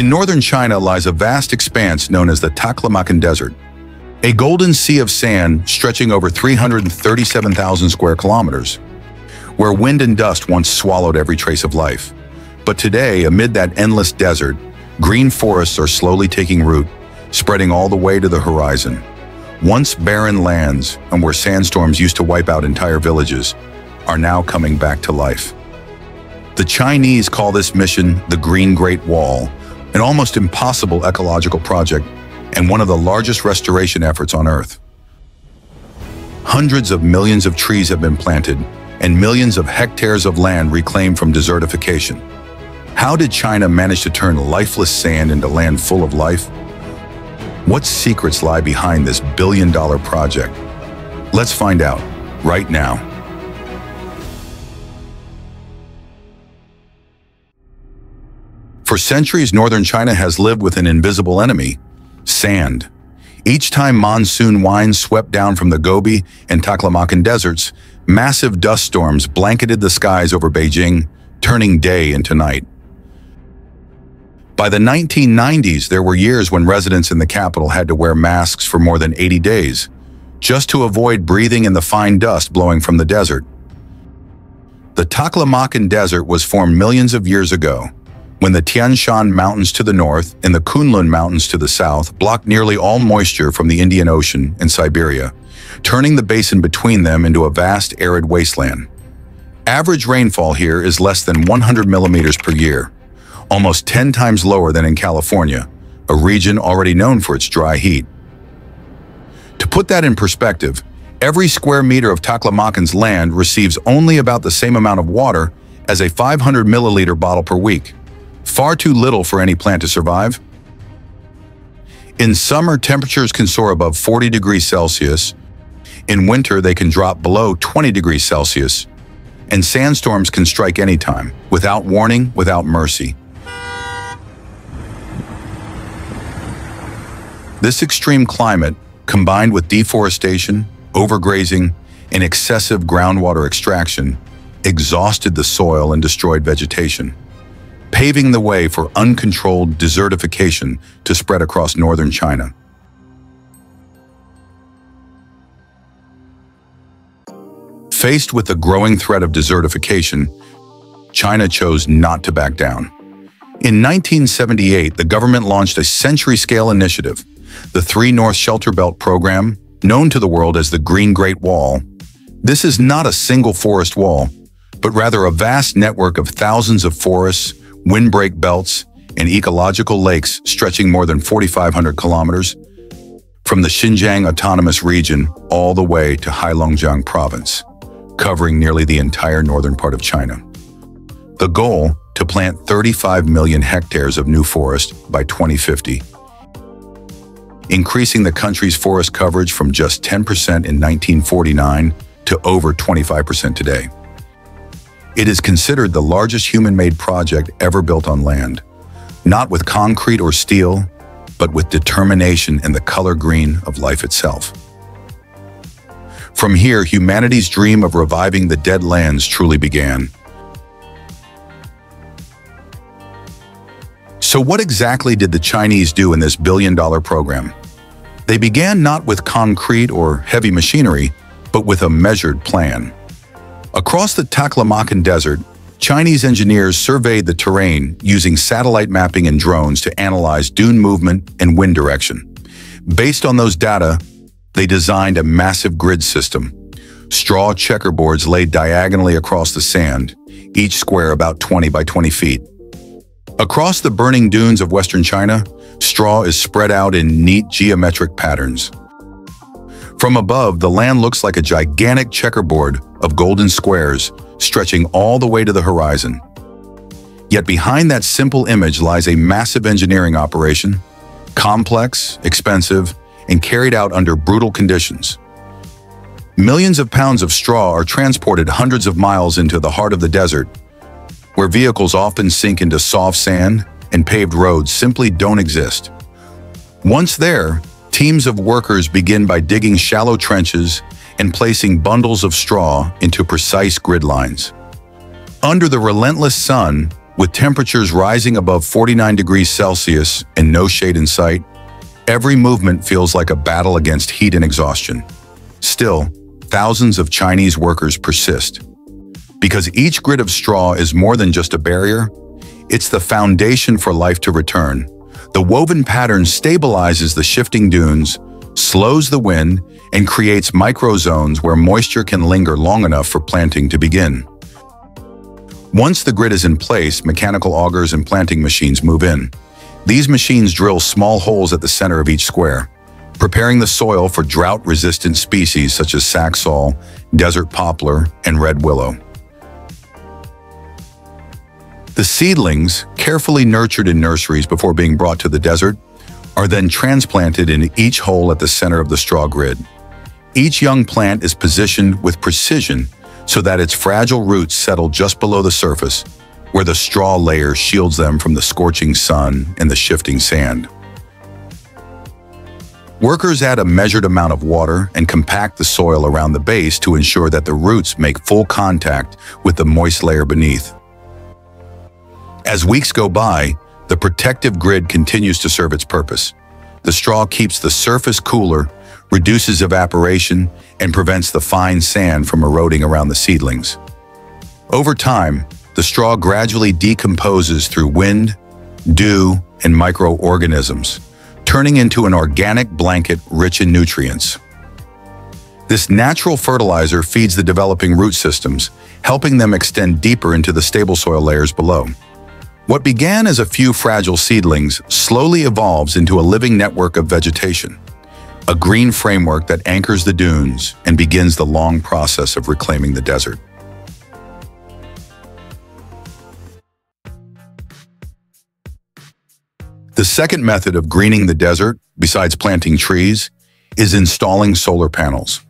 In northern China lies a vast expanse known as the Taklamakan Desert, a golden sea of sand stretching over 337,000 square kilometers, where wind and dust once swallowed every trace of life. But today, amid that endless desert, green forests are slowly taking root, spreading all the way to the horizon. Once barren lands, and where sandstorms used to wipe out entire villages, are now coming back to life. The Chinese call this mission the Green Great Wall, an almost impossible ecological project and one of the largest restoration efforts on Earth. Hundreds of millions of trees have been planted and millions of hectares of land reclaimed from desertification. How did China manage to turn lifeless sand into land full of life? What secrets lie behind this billion-dollar project? Let's find out right now. For centuries, northern China has lived with an invisible enemy, sand. Each time monsoon winds swept down from the Gobi and Taklamakan deserts, massive dust storms blanketed the skies over Beijing, turning day into night. By the 1990s, there were years when residents in the capital had to wear masks for more than 80 days, just to avoid breathing in the fine dust blowing from the desert. The Taklamakan Desert was formed millions of years ago, when the Tian Shan Mountains to the north and the Kunlun Mountains to the south block nearly all moisture from the Indian Ocean and Siberia, turning the basin between them into a vast arid wasteland. Average rainfall here is less than 100 millimeters per year, almost 10 times lower than in California, a region already known for its dry heat. To put that in perspective, every square meter of Taklamakan's land receives only about the same amount of water as a 500 milliliter bottle per week. Far too little for any plant to survive. In summer, temperatures can soar above 40 degrees Celsius. In winter, they can drop below 20 degrees Celsius. And sandstorms can strike anytime, without warning, without mercy. This extreme climate, combined with deforestation, overgrazing, and excessive groundwater extraction, exhausted the soil and destroyed vegetation paving the way for uncontrolled desertification to spread across northern China. Faced with the growing threat of desertification, China chose not to back down. In 1978, the government launched a century-scale initiative, the Three North Shelter Belt Program, known to the world as the Green Great Wall. This is not a single forest wall, but rather a vast network of thousands of forests, windbreak belts, and ecological lakes stretching more than 4,500 kilometers from the Xinjiang Autonomous Region all the way to Heilongjiang Province, covering nearly the entire northern part of China. The goal, to plant 35 million hectares of new forest by 2050, increasing the country's forest coverage from just 10% in 1949 to over 25% today. It is considered the largest human-made project ever built on land, not with concrete or steel, but with determination and the color green of life itself. From here, humanity's dream of reviving the dead lands truly began. So what exactly did the Chinese do in this billion-dollar program? They began not with concrete or heavy machinery, but with a measured plan. Across the Taklamakan Desert, Chinese engineers surveyed the terrain using satellite mapping and drones to analyze dune movement and wind direction. Based on those data, they designed a massive grid system. Straw checkerboards laid diagonally across the sand, each square about 20 by 20 feet. Across the burning dunes of western China, straw is spread out in neat geometric patterns. From above, the land looks like a gigantic checkerboard of golden squares stretching all the way to the horizon. Yet behind that simple image lies a massive engineering operation, complex, expensive, and carried out under brutal conditions. Millions of pounds of straw are transported hundreds of miles into the heart of the desert, where vehicles often sink into soft sand and paved roads simply don't exist. Once there, Teams of workers begin by digging shallow trenches and placing bundles of straw into precise grid lines. Under the relentless sun, With temperatures rising above 49 degrees Celsius and no shade in sight, every movement feels like a battle against heat and exhaustion. Still, thousands of Chinese workers persist. Because each grid of straw is more than just a barrier, it's the foundation for life to return. The woven pattern stabilizes the shifting dunes, slows the wind, and creates microzones where moisture can linger long enough for planting to begin. Once the grid is in place, mechanical augers and planting machines move in. These machines drill small holes at the center of each square, preparing the soil for drought-resistant species such as saxaul, desert poplar, and red willow. The seedlings, carefully nurtured in nurseries before being brought to the desert, are then transplanted in each hole at the center of the straw grid. Each young plant is positioned with precision so that its fragile roots settle just below the surface, where the straw layer shields them from the scorching sun and the shifting sand. Workers add a measured amount of water and compact the soil around the base to ensure that the roots make full contact with the moist layer beneath. As weeks go by, the protective grid continues to serve its purpose. The straw keeps the surface cooler reduces evaporation, and prevents the fine sand from eroding around the seedlings. Over time, the straw gradually decomposes through wind, dew, and microorganisms, turning into an organic blanket rich in nutrients. This natural fertilizer feeds the developing root systems, helping them extend deeper into the stable soil layers below. What began as a few fragile seedlings slowly evolves into a living network of vegetation a green framework that anchors the dunes and begins the long process of reclaiming the desert. The second method of greening the desert, besides planting trees, is installing solar panels.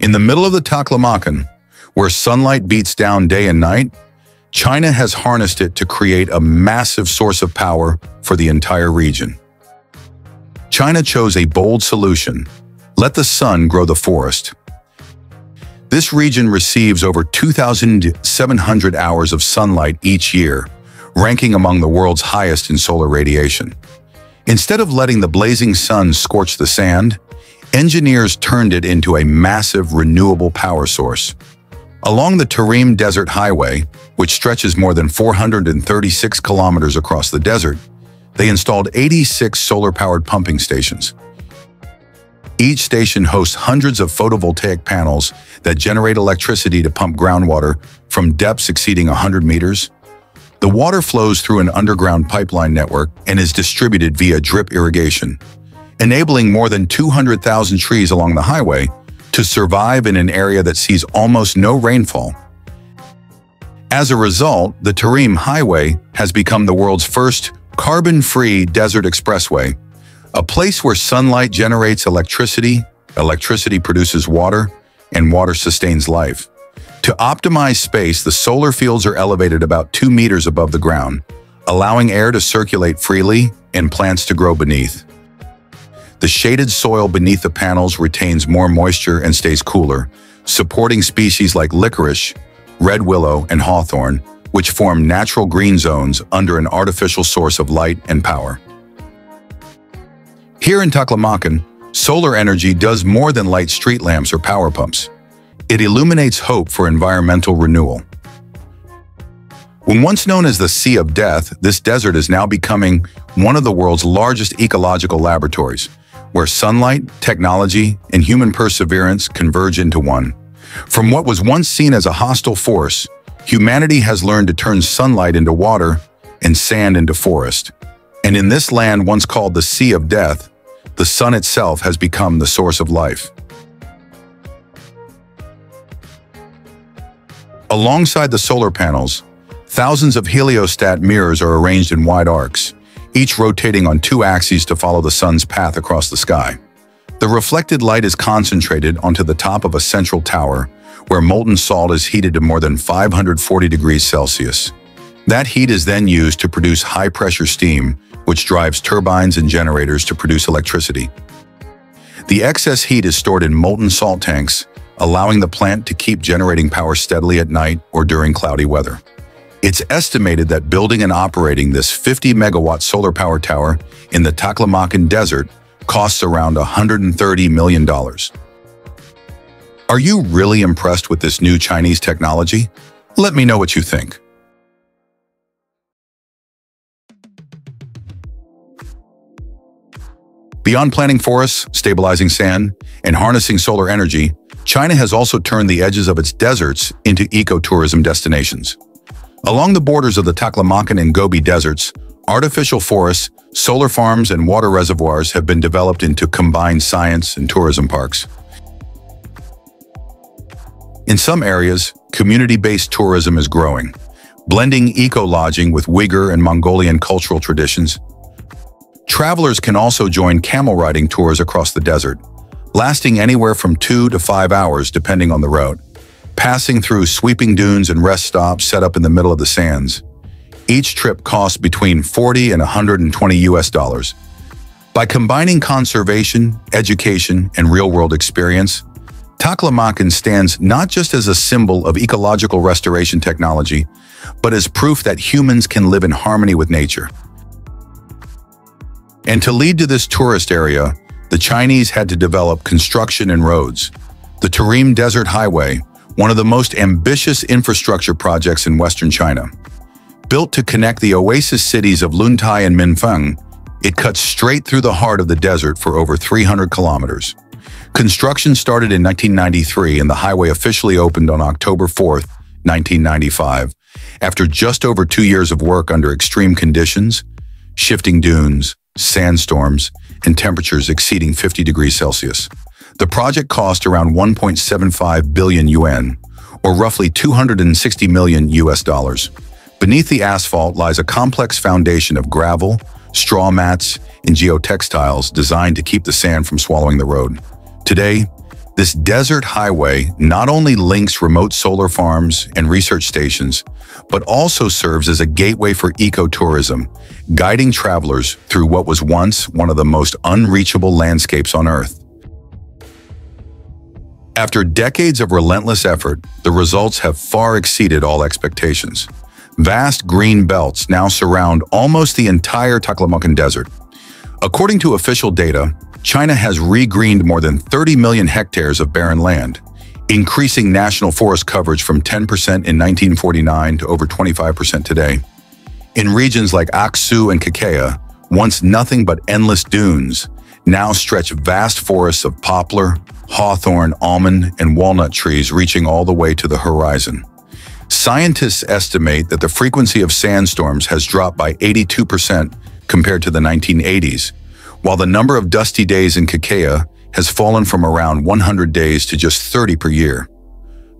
In the middle of the Taklamakan, where sunlight beats down day and night, China has harnessed it to create a massive source of power for the entire region. China chose a bold solution. Let the sun grow the forest. This region receives over 2,700 hours of sunlight each year, ranking among the world's highest in solar radiation. Instead of letting the blazing sun scorch the sand, engineers turned it into a massive renewable power source. Along the Tarim Desert Highway, which stretches more than 436 kilometers across the desert, they installed 86 solar-powered pumping stations. Each station hosts hundreds of photovoltaic panels that generate electricity to pump groundwater from depths exceeding 100 meters. The water flows through an underground pipeline network and is distributed via drip irrigation, enabling more than 200,000 trees along the highway to survive in an area that sees almost no rainfall. As a result, the Tarim Highway has become the world's first Carbon-free desert expressway, a place where sunlight generates electricity, electricity produces water, and water sustains life. To optimize space, the solar fields are elevated about two meters above the ground, allowing air to circulate freely and plants to grow beneath. The shaded soil beneath the panels retains more moisture and stays cooler, supporting species like licorice, red willow, and hawthorn, which form natural green zones under an artificial source of light and power. Here in Taklamakan, solar energy does more than light street lamps or power pumps. It illuminates hope for environmental renewal. When once known as the Sea of Death, this desert is now becoming one of the world's largest ecological laboratories, where sunlight, technology, and human perseverance converge into one. From what was once seen as a hostile force, Humanity has learned to turn sunlight into water and sand into forest. And in this land once called the Sea of Death, the sun itself has become the source of life. Alongside the solar panels, thousands of heliostat mirrors are arranged in wide arcs, each rotating on two axes to follow the sun's path across the sky. The reflected light is concentrated onto the top of a central tower, where molten salt is heated to more than 540 degrees Celsius. That heat is then used to produce high-pressure steam, which drives turbines and generators to produce electricity. The excess heat is stored in molten salt tanks, allowing the plant to keep generating power steadily at night or during cloudy weather. It's estimated that building and operating this 50 megawatt solar power tower in the Taklamakan Desert costs around $130 million. Are you really impressed with this new Chinese technology? Let me know what you think. Beyond planting forests, stabilizing sand, and harnessing solar energy, China has also turned the edges of its deserts into ecotourism destinations. Along the borders of the Taklamakan and Gobi deserts, artificial forests, solar farms, and water reservoirs have been developed into combined science and tourism parks. In some areas, community-based tourism is growing, blending eco-lodging with Uyghur and Mongolian cultural traditions. Travelers can also join camel riding tours across the desert, lasting anywhere from two to five hours depending on the route passing through sweeping dunes and rest stops set up in the middle of the sands. Each trip costs between 40 and 120 US dollars. By combining conservation, education, and real-world experience, Taklamakan stands not just as a symbol of ecological restoration technology, but as proof that humans can live in harmony with nature. And to lead to this tourist area, the Chinese had to develop construction and roads. The Tarim Desert Highway, one of the most ambitious infrastructure projects in western China. Built to connect the oasis cities of Luntai and Minfeng, it cuts straight through the heart of the desert for over 300 kilometers. Construction started in 1993 and the highway officially opened on October 4, 1995, after just over two years of work under extreme conditions, shifting dunes, sandstorms, and temperatures exceeding 50 degrees Celsius. The project cost around 1.75 billion yuan, or roughly 260 million US dollars. Beneath the asphalt lies a complex foundation of gravel, straw mats, and geotextiles designed to keep the sand from swallowing the road. Today, this desert highway not only links remote solar farms and research stations, but also serves as a gateway for ecotourism, guiding travelers through what was once one of the most unreachable landscapes on Earth. After decades of relentless effort, the results have far exceeded all expectations. Vast green belts now surround almost the entire Taklamakan Desert. According to official data, China has regreened more than 30 million hectares of barren land, increasing national forest coverage from 10% in 1949 to over 25% today. In regions like Aksu and Kakea, once nothing but endless dunes, now stretch vast forests of poplar, hawthorn, almond, and walnut trees reaching all the way to the horizon. Scientists estimate that the frequency of sandstorms has dropped by 82% compared to the 1980s, while the number of dusty days in Kakea has fallen from around 100 days to just 30 per year.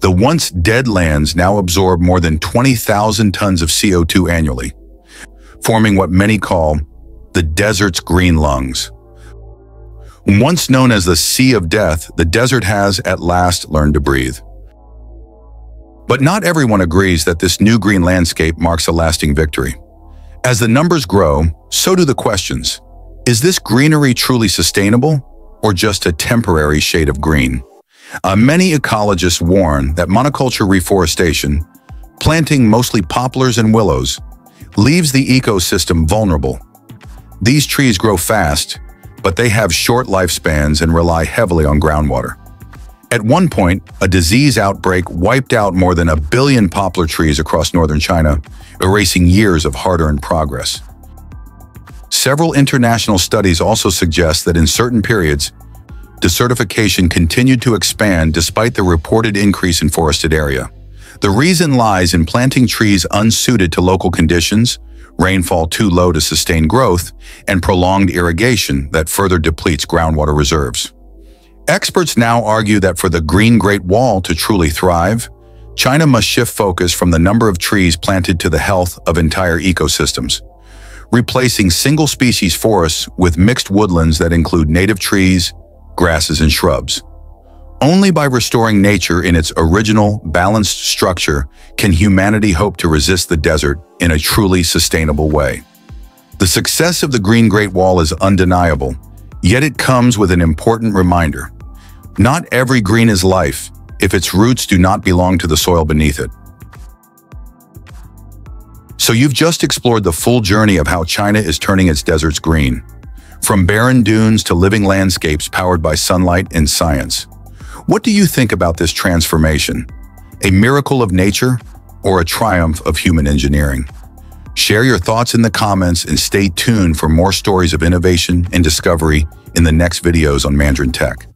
The once dead lands now absorb more than 20,000 tons of CO2 annually, forming what many call the desert's green lungs. Once known as the Sea of Death, the desert has at last learned to breathe. But not everyone agrees that this new green landscape marks a lasting victory. As the numbers grow, so do the questions. Is this greenery truly sustainable, or just a temporary shade of green? Uh, many ecologists warn that monoculture reforestation, planting mostly poplars and willows, leaves the ecosystem vulnerable. These trees grow fast, but they have short lifespans and rely heavily on groundwater. At one point, a disease outbreak wiped out more than a billion poplar trees across northern China, erasing years of hard-earned progress. Several international studies also suggest that in certain periods, desertification continued to expand despite the reported increase in forested area. The reason lies in planting trees unsuited to local conditions rainfall too low to sustain growth, and prolonged irrigation that further depletes groundwater reserves. Experts now argue that for the Green Great Wall to truly thrive, China must shift focus from the number of trees planted to the health of entire ecosystems, replacing single-species forests with mixed woodlands that include native trees, grasses, and shrubs. Only by restoring nature in its original, balanced structure can humanity hope to resist the desert in a truly sustainable way. The success of the Green Great Wall is undeniable, yet it comes with an important reminder. Not every green is life if its roots do not belong to the soil beneath it. So you've just explored the full journey of how China is turning its deserts green. From barren dunes to living landscapes powered by sunlight and science. What do you think about this transformation? A miracle of nature or a triumph of human engineering? Share your thoughts in the comments and stay tuned for more stories of innovation and discovery in the next videos on Mandarin Tech.